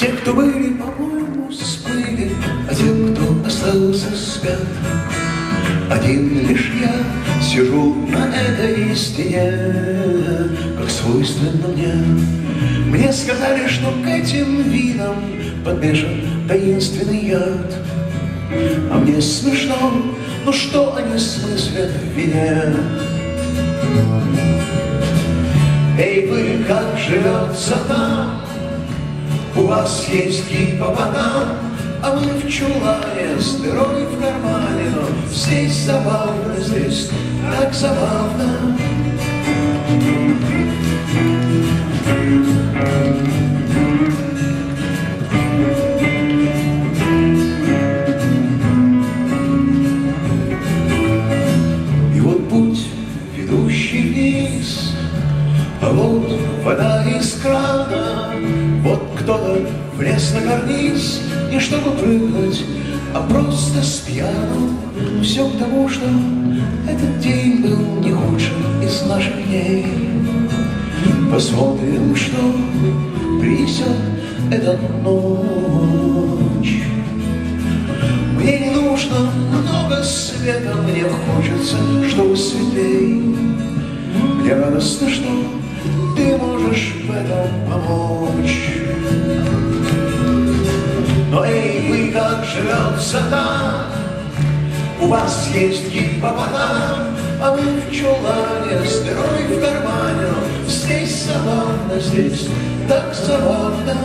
Те, кто были, по-моему, сплыли, А те, кто остался, спят. Один лишь я сижу на этой стене, Как свойственно мне. Мне сказали, что к этим видам Подмешан таинственный яд. А мне смешно, ну что они смыслят в вине? Эй, вы, как живется там? Вас есть гипопотам, а мы в чулане с дырой в кармане, но здесь забавно, здесь так забавно. И вот путь, ведущий вниз, а вот вода из крана, вот кто-то влез на карниз, не чтобы прыгнуть, а просто с пьяну. Все к тому, что этот день был не худшим из наших дней. Посмотрим, что принесет эта ночь. Мне не нужно много света, мне хочется, чтобы светлей. Мне радостно, что ты можешь в этом помочь. Живется там? У вас есть гипопотам, а мы в чулане с дырой в кармане. Здесь забавно, здесь так забавно.